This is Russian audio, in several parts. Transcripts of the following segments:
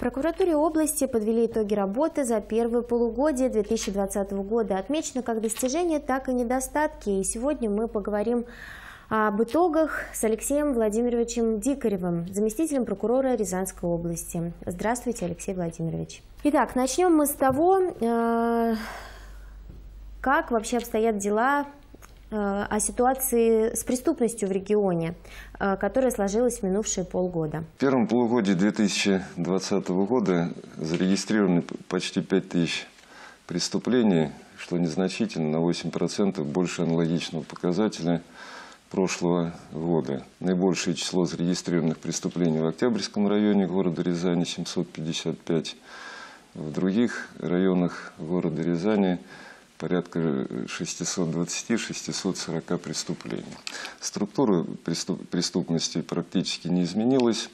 прокуратуре области подвели итоги работы за первое полугодие 2020 года. Отмечено как достижения, так и недостатки. И сегодня мы поговорим об итогах с Алексеем Владимировичем Дикаревым, заместителем прокурора Рязанской области. Здравствуйте, Алексей Владимирович. Итак, начнем мы с того, э, как вообще обстоят дела о ситуации с преступностью в регионе, э, которая сложилась в минувшие полгода. В первом полугодии 2020 года зарегистрированы почти 5 тысяч преступлений, что незначительно, на 8% больше аналогичного показателя прошлого года. Наибольшее число зарегистрированных преступлений в Октябрьском районе города Рязани – 755. В других районах города Рязани – порядка 620-640 преступлений. Структура преступности практически не изменилась.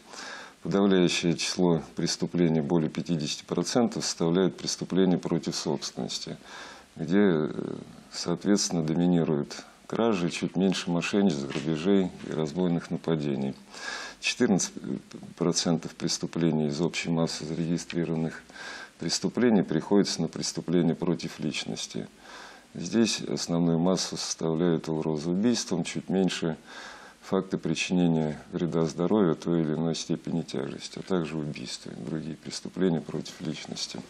Подавляющее число преступлений, более 50%, составляет преступления против собственности, где, соответственно, доминируют кражи, чуть меньше мошенничеств, грабежей и разбойных нападений. 14% преступлений из общей массы зарегистрированных преступлений приходится на преступления против личности. Здесь основную массу составляют угрозы убийством, чуть меньше факты причинения вреда здоровью той или иной степени тяжести, а также убийства и другие преступления против личности.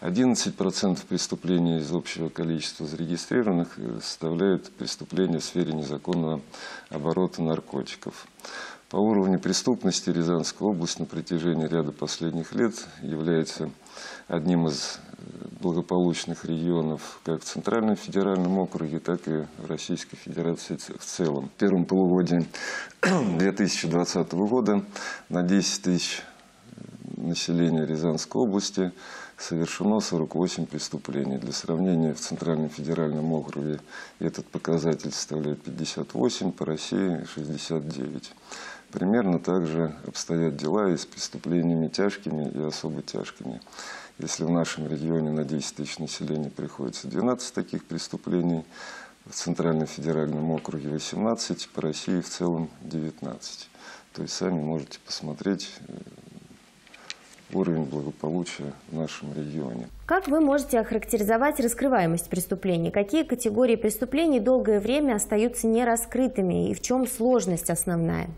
11% преступлений из общего количества зарегистрированных составляют преступления в сфере незаконного оборота наркотиков. По уровню преступности Рязанская область на протяжении ряда последних лет является одним из э, благополучных регионов как в Центральном федеральном округе, так и в Российской Федерации в целом. В первом полугодии 2020 года на 10 тысяч населения Рязанской области совершено 48 преступлений. Для сравнения, в Центральном федеральном округе этот показатель составляет 58, по России 69. Примерно так же обстоят дела и с преступлениями тяжкими и особо тяжкими. Если в нашем регионе на 10 тысяч населения приходится 12 таких преступлений, в Центральном федеральном округе 18, по России в целом 19. То есть сами можете посмотреть э, уровень благополучия в нашем регионе. Как вы можете охарактеризовать раскрываемость преступлений? Какие категории преступлений долгое время остаются нераскрытыми и в чем сложность основная?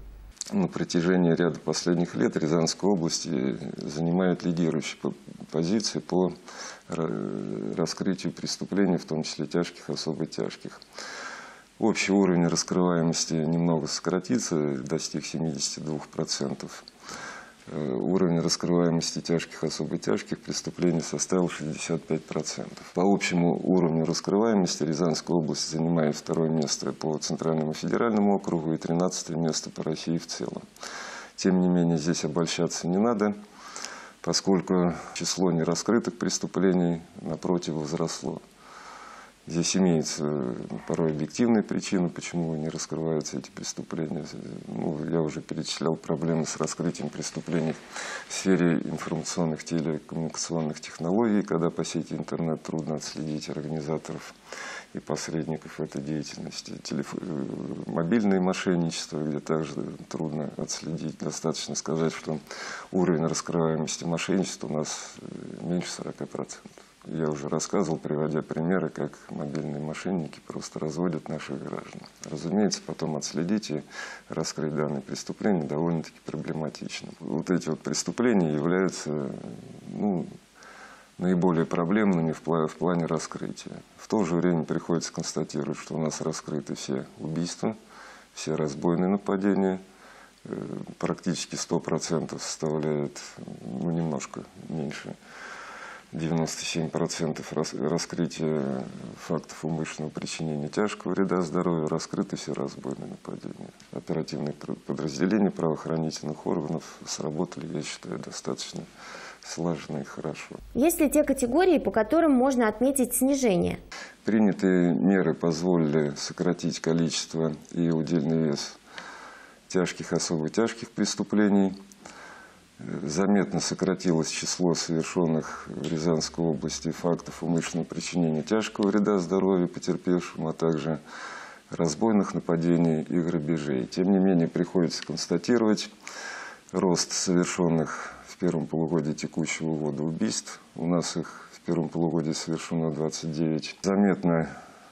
На протяжении ряда последних лет Рязанская область занимает лидирующие позиции по раскрытию преступлений, в том числе тяжких, особо тяжких. Общий уровень раскрываемости немного сократится, достиг 72%. Э, уровень раскрываемости тяжких, особо тяжких преступлений составил 65%. По общему уровню раскрываемости Рязанская область занимает второе место по Центральному федеральному округу и 13 место по России в целом. Тем не менее, здесь обольщаться не надо, поскольку число нераскрытых преступлений, напротив, возросло. Здесь имеются порой объективные причины, почему не раскрываются эти преступления. Ну, я уже перечислял проблемы с раскрытием преступлений в сфере информационных телекоммуникационных технологий, когда по сети интернет трудно отследить организаторов и посредников этой деятельности. Телеф... Э, мобильное мошенничество, где также трудно отследить. Достаточно сказать, что уровень раскрываемости мошенничества у нас э, меньше 40%. Я уже рассказывал, приводя примеры, как мобильные мошенники просто разводят наших граждан. Разумеется, потом отследить и раскрыть данные преступления довольно-таки проблематично. Вот эти вот преступления являются ну, наиболее проблемными в, в плане раскрытия. В то же время приходится констатировать, что у нас раскрыты все убийства, все разбойные нападения, э, практически 100% составляет, ну, немножко меньше 97% раскрытия фактов умышленного причинения тяжкого вреда здоровью, раскрыты все разбойные нападения. Оперативные подразделения правоохранительных органов сработали, я считаю, достаточно слаженно и хорошо. Есть ли те категории, по которым можно отметить снижение? Принятые меры позволили сократить количество и удельный вес тяжких, особо тяжких преступлений – Заметно сократилось число совершенных в Рязанской области фактов умышленного причинения тяжкого вреда здоровью потерпевшим, а также разбойных нападений и грабежей. Тем не менее, приходится констатировать, рост совершенных в первом полугодии текущего года убийств. У нас их в первом полугодии совершено 29. Заметно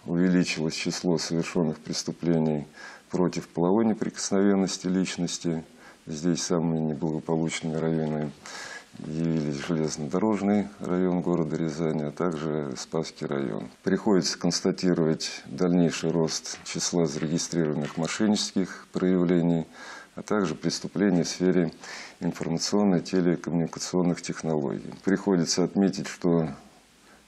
увеличилось число совершенных преступлений против половой неприкосновенности личности. Здесь самые неблагополучные районы явились железнодорожный район города Рязани, а также Спасский район. Приходится констатировать дальнейший рост числа зарегистрированных мошеннических проявлений, а также преступлений в сфере информационно-телекоммуникационных технологий. Приходится отметить, что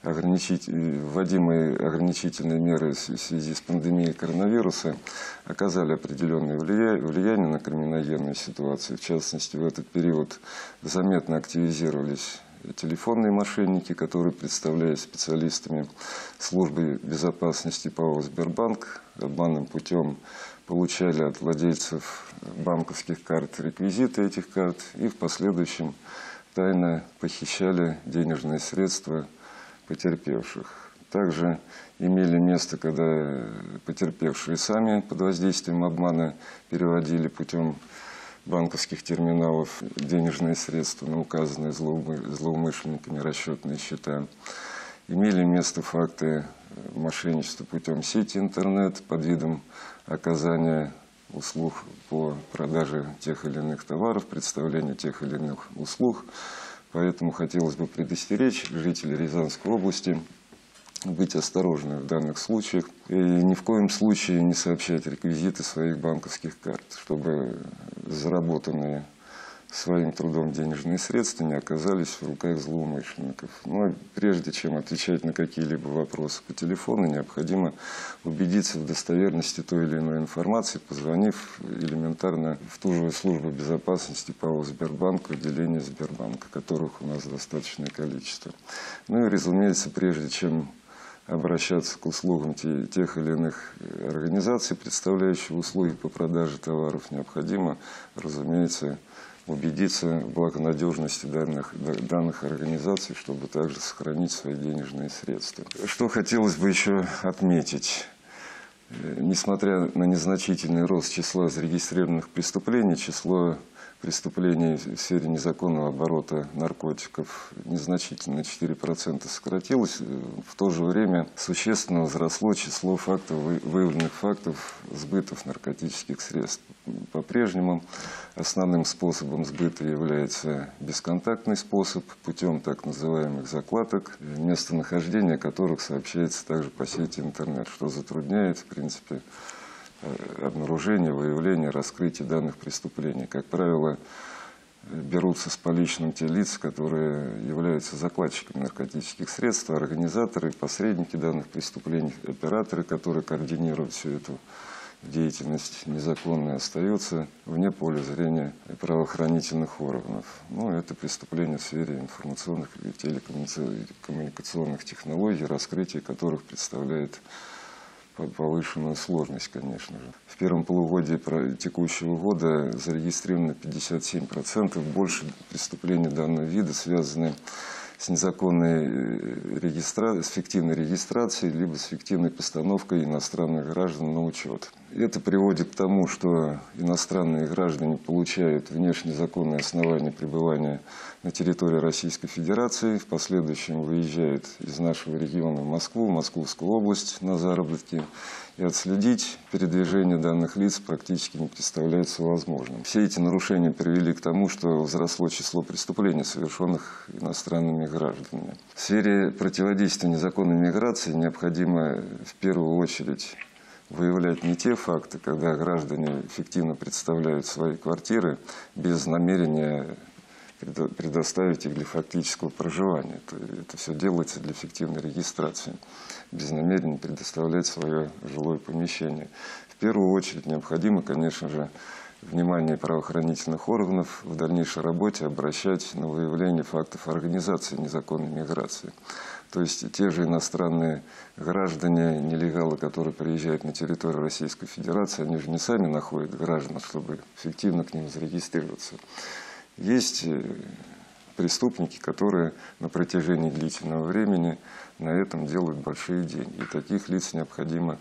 ограничить, вводимые ограничительные меры в связи с пандемией коронавируса оказали определенное влияние на криминогенную ситуацию. В частности, в этот период заметно активизировались телефонные мошенники, которые, представляясь специалистами службы безопасности ПАО «Сбербанк», обманным путем получали от владельцев банковских карт реквизиты этих карт и в последующем тайно похищали денежные средства потерпевших. Также имели место, когда потерпевшие сами под воздействием обмана переводили путем банковских терминалов денежные средства на указанные злоумышленниками расчетные счета. Имели место факты мошенничества путем сети интернет под видом оказания услуг по продаже тех или иных товаров, представления тех или иных услуг. Поэтому хотелось бы предостеречь жителей Рязанской области быть осторожны в данных случаях и ни в коем случае не сообщать реквизиты своих банковских карт, чтобы заработанные своим трудом денежные средства не оказались в руках злоумышленников. Но прежде чем отвечать на какие-либо вопросы по телефону, необходимо убедиться в достоверности той или иной информации, позвонив элементарно в ту же службу безопасности ПАО «Сбербанк», отделение Сбербанка, которых у нас достаточное количество. Ну и, разумеется, прежде чем обращаться к услугам тех или иных организаций, представляющих услуги по продаже товаров, необходимо, разумеется, убедиться в благонадежности данных, данных организаций, чтобы также сохранить свои денежные средства. Что хотелось бы еще отметить. Э, несмотря на незначительный рост числа зарегистрированных преступлений, число преступлений в сфере незаконного оборота наркотиков незначительно, 4% сократилось. В то же время существенно возросло число фактов, выявленных фактов сбытов наркотических средств. По-прежнему основным способом сбыта является бесконтактный способ путем так называемых закладок, местонахождение которых сообщается также по сети интернет, что затрудняет, в принципе, обнаружения, выявления, раскрытия данных преступлений. Как правило, берутся с поличным те лица, которые являются закладчиками наркотических средств, организаторы, посредники данных преступлений, операторы, которые координируют всю эту деятельность незаконная, остаются вне поля зрения правоохранительных органов. Ну, это преступление в сфере информационных и телекоммуникационных технологий, раскрытие которых представляет повышенную сложность, конечно же. В первом полугодии текущего года зарегистрировано 57% больше преступлений данного вида, связанные с незаконной э, регистра... с фиктивной регистрацией, либо с фиктивной постановкой иностранных граждан на учет. Это приводит к тому, что иностранные граждане получают внешне законные основания пребывания на территории Российской Федерации, в последующем выезжают из нашего региона в Москву, в Московскую область на заработки, и отследить передвижение данных лиц практически не представляется возможным. Все эти нарушения привели к тому, что возросло число преступлений, совершенных иностранными гражданами. В сфере противодействия незаконной миграции необходимо в первую очередь выявлять не те факты, когда граждане фиктивно представляют свои квартиры без намерения предоставить их для фактического проживания. Это, все делается для фиктивной регистрации, без намерения предоставлять свое жилое помещение. В первую очередь необходимо, конечно же, внимание правоохранительных органов в дальнейшей работе обращать на выявление фактов организации незаконной миграции. То есть те же иностранные граждане, нелегалы, которые приезжают на территорию Российской Федерации, они же не сами находят граждан, чтобы фиктивно к ним зарегистрироваться. Есть э, преступники, которые на протяжении длительного времени на этом делают большие деньги. И таких лиц необходимо,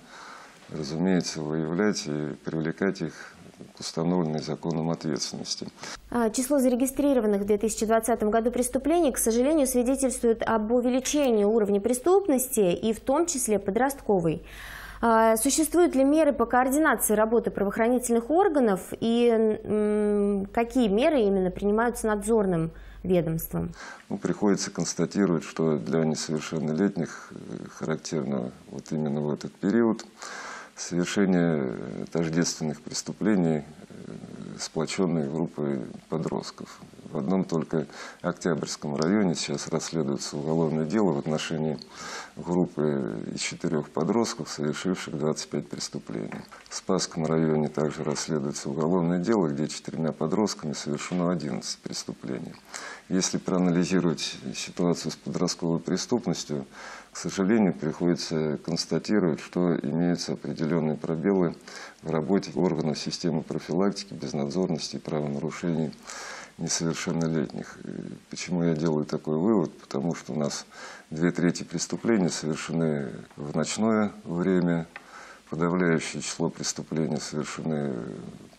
разумеется, выявлять и привлекать их установленной законом ответственности. А, число зарегистрированных в 2020 году преступлений, к сожалению, свидетельствует об увеличении уровня преступности и в том числе подростковой. А, существуют ли меры по координации работы правоохранительных органов и какие меры именно принимаются надзорным ведомством? Ну, приходится констатировать, что для несовершеннолетних э, характерно вот именно в этот период совершение тождественных преступлений э, сплоченной группой подростков. В одном только Октябрьском районе сейчас расследуется уголовное дело в отношении группы из четырех подростков, совершивших 25 преступлений. В Спасском районе также расследуется уголовное дело, где четырьмя подростками совершено 11 преступлений. Если проанализировать ситуацию с подростковой преступностью, к сожалению, приходится констатировать, что имеются определенные пробелы в работе органов системы профилактики, безнадзорности и правонарушений несовершеннолетних. почему я делаю такой вывод? Потому что у нас две трети преступлений совершены в ночное время, подавляющее число преступлений совершены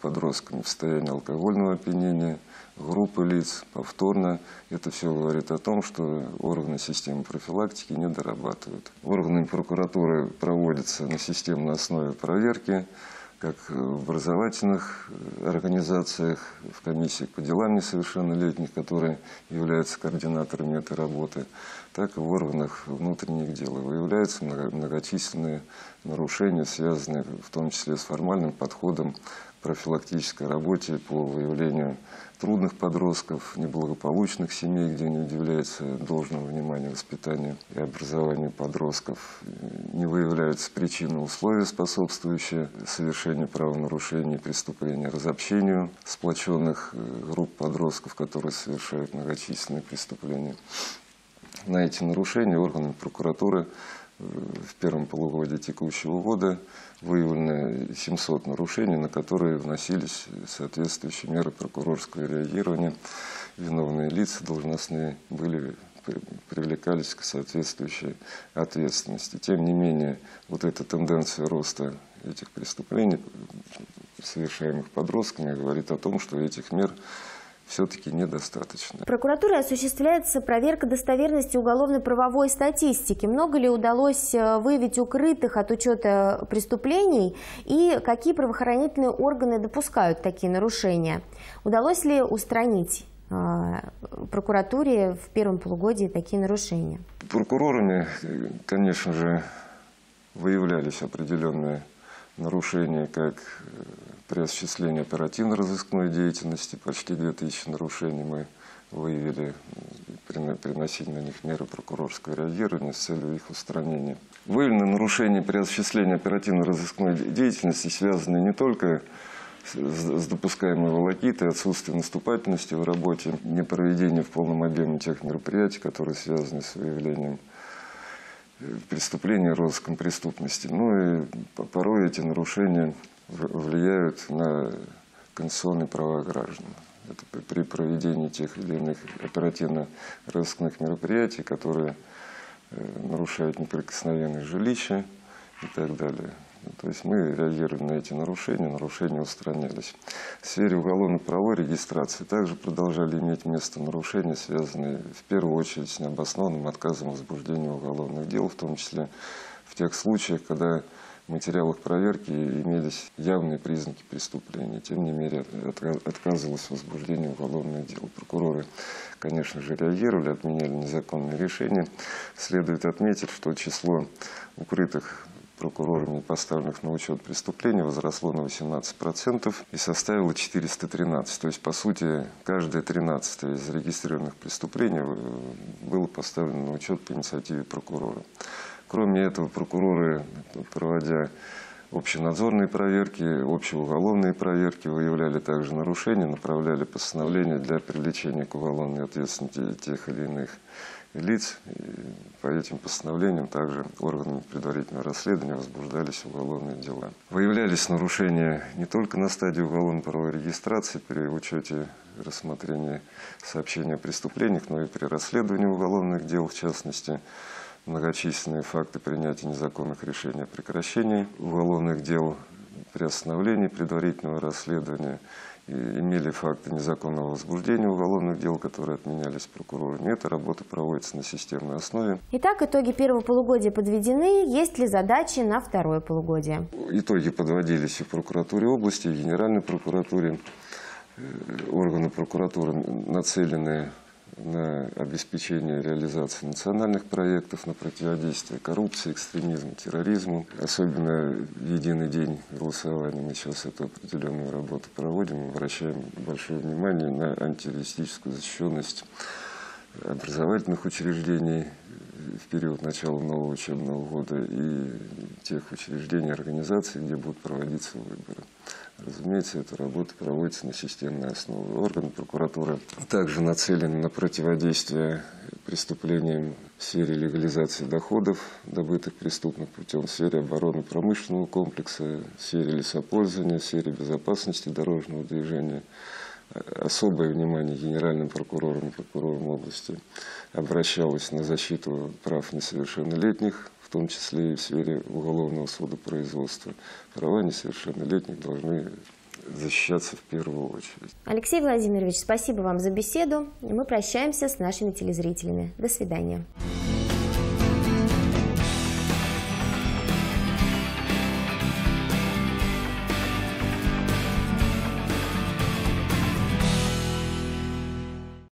подростками в состоянии алкогольного опьянения, группы лиц повторно. Это все говорит о том, что органы системы профилактики не дорабатывают. Органами прокуратуры проводятся на системной основе проверки, как в образовательных организациях, в комиссии по делам несовершеннолетних, которые являются координаторами этой работы, так и в органах внутренних дел. Выявляются многочисленные нарушения, связанные в том числе с формальным подходом профилактической работе по выявлению трудных подростков, неблагополучных семей, где не уделяется должного внимания воспитанию и образованию подростков. Не выявляются причины условия, способствующие совершению правонарушений и преступлений, разобщению сплоченных э, групп подростков, которые совершают многочисленные преступления. На эти нарушения органами прокуратуры в первом полугодии текущего года выявлено 700 нарушений, на которые вносились соответствующие меры прокурорского реагирования. Виновные лица должностные были привлекались к соответствующей ответственности. Тем не менее, вот эта тенденция роста этих преступлений, совершаемых подростками, говорит о том, что этих мер все-таки недостаточно. Прокуратурой осуществляется проверка достоверности уголовно-правовой статистики. Много ли удалось э, выявить укрытых от учета преступлений и какие правоохранительные органы допускают такие нарушения? Удалось ли устранить э, прокуратуре в первом полугодии такие нарушения? Прокурорами, конечно же, выявлялись определенные нарушения как э, при осуществлении оперативно-розыскной деятельности, почти 2000 нарушений мы выявили, приносили на них меры прокурорского реагирования с целью их устранения. Выявлены нарушения при осуществлении оперативно-розыскной деятельности, связанные не только с допускаемой волокитой, отсутствием наступательности в работе, непроведение в полном объеме тех мероприятий, которые связаны с выявлением преступления, розыском преступности. Ну и порой эти нарушения влияют на конституционные права граждан. Это при проведении тех или иных оперативно-розыскных мероприятий, которые э, нарушают неприкосновенность жилища и так далее. То есть мы реагировали на эти нарушения, нарушения устранялись. В сфере уголовно-правовой регистрации также продолжали иметь место нарушения, связанные в первую очередь с необоснованным отказом возбуждения уголовных дел, в том числе в тех случаях, когда в материалах проверки имелись явные признаки преступления. Тем не менее, отказывалось в возбуждении уголовных дел. Прокуроры, конечно же, реагировали, отменяли незаконные решения. Следует отметить, что число укрытых прокурорами поставленных на учет преступлений возросло на 18% и составило 413. То есть, по сути, каждое 13 из зарегистрированных преступлений э, было поставлено на учет по инициативе прокурора. Кроме этого, прокуроры, проводя общенадзорные проверки, общеуголовные проверки, выявляли также нарушения, направляли постановления для привлечения к уголовной ответственности тех или иных лиц. По этим постановлениям также органами предварительного расследования возбуждались уголовные дела. Выявлялись нарушения не только на стадии уголовно-правовой регистрации при учете рассмотрения сообщения о преступлениях, но и при расследовании уголовных дел, в частности, многочисленные факты принятия незаконных решений о прекращении уголовных дел приостановлении предварительного расследования, имели факты незаконного возбуждения уголовных дел, которые отменялись прокурорами. Эта работа проводится на системной основе. Итак, итоги первого полугодия подведены. Есть ли задачи на второе полугодие? Итоги подводились и в прокуратуре области, и в Генеральной прокуратуре. Э, органы прокуратуры нацелены на обеспечение реализации национальных проектов, на противодействие коррупции, экстремизму, терроризму. Особенно в единый день голосования мы сейчас эту определенную работу проводим, обращаем большое внимание на антитеррористическую защищенность образовательных учреждений в период начала нового учебного года и тех учреждений, организаций, где будут проводиться выборы. Разумеется, эта работа проводится на системной основе. Органы прокуратуры также нацелены на противодействие преступлениям в сфере легализации доходов, добытых преступных путем, в сфере обороны промышленного комплекса, в сфере лесопользования, в сфере безопасности дорожного движения. Особое внимание генеральным прокурором и прокурором области обращалось на защиту прав несовершеннолетних в том числе и в сфере уголовного судопроизводства. Права несовершеннолетних должны защищаться в первую очередь. Алексей Владимирович, спасибо вам за беседу. Мы прощаемся с нашими телезрителями. До свидания.